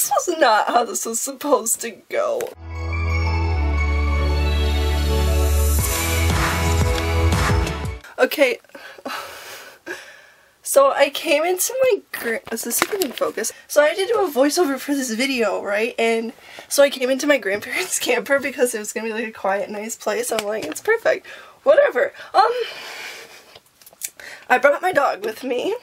this was not how this was supposed to go. Okay. So I came into my is this even in focus? So I had to do a voiceover for this video, right? And so I came into my grandparents' camper because it was gonna be like a quiet, nice place. I'm like, it's perfect. Whatever. Um I brought my dog with me.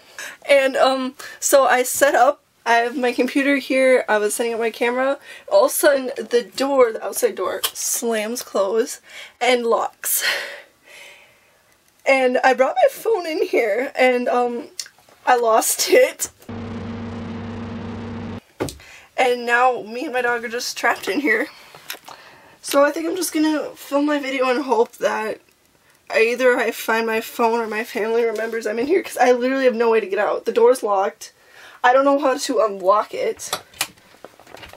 And um so I set up I have my computer here, I was setting up my camera, all of a sudden the door, the outside door, slams closed and locks. And I brought my phone in here and um I lost it. And now me and my dog are just trapped in here. So I think I'm just gonna film my video and hope that either I find my phone or my family remembers I'm in here because I literally have no way to get out. The door's locked. I don't know how to unlock it.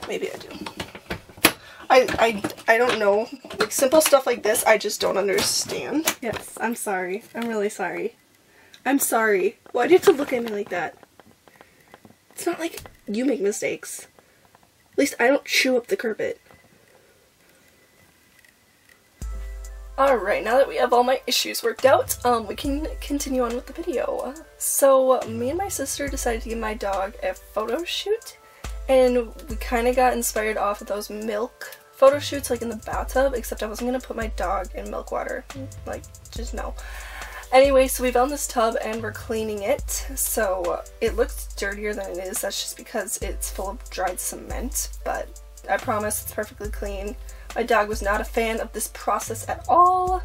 Maybe I do. I, I, I don't know. Like simple stuff like this, I just don't understand. Yes, I'm sorry. I'm really sorry. I'm sorry. Why do you have to look at me like that? It's not like you make mistakes. At least I don't chew up the carpet. Alright, now that we have all my issues worked out, um, we can continue on with the video. So, me and my sister decided to give my dog a photo shoot, and we kind of got inspired off of those milk photo shoots, like in the bathtub, except I wasn't going to put my dog in milk water. Like, just no. Anyway, so we found this tub and we're cleaning it. So it looks dirtier than it is. That's just because it's full of dried cement. But I promise it's perfectly clean. My dog was not a fan of this process at all.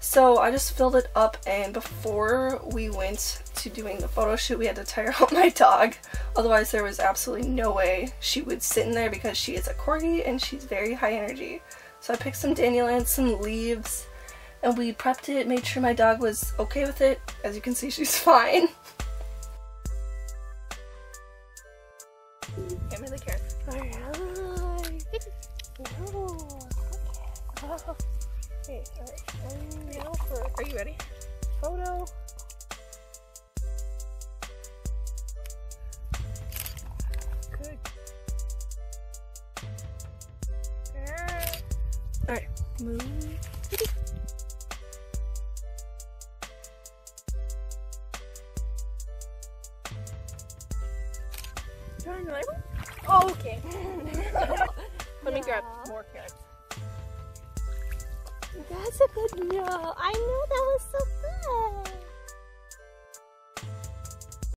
So I just filled it up and before we went to doing the photo shoot we had to tire out my dog. Otherwise there was absolutely no way she would sit in there because she is a corgi and she's very high energy. So I picked some dandelions, some leaves, and we prepped it, made sure my dog was okay with it. As you can see, she's fine. Me the carrot. Okay, alright. now for, are you ready? Photo. Good. Alright, move. Oh, okay. Grab more carrots. That's a good no. I know that was so good.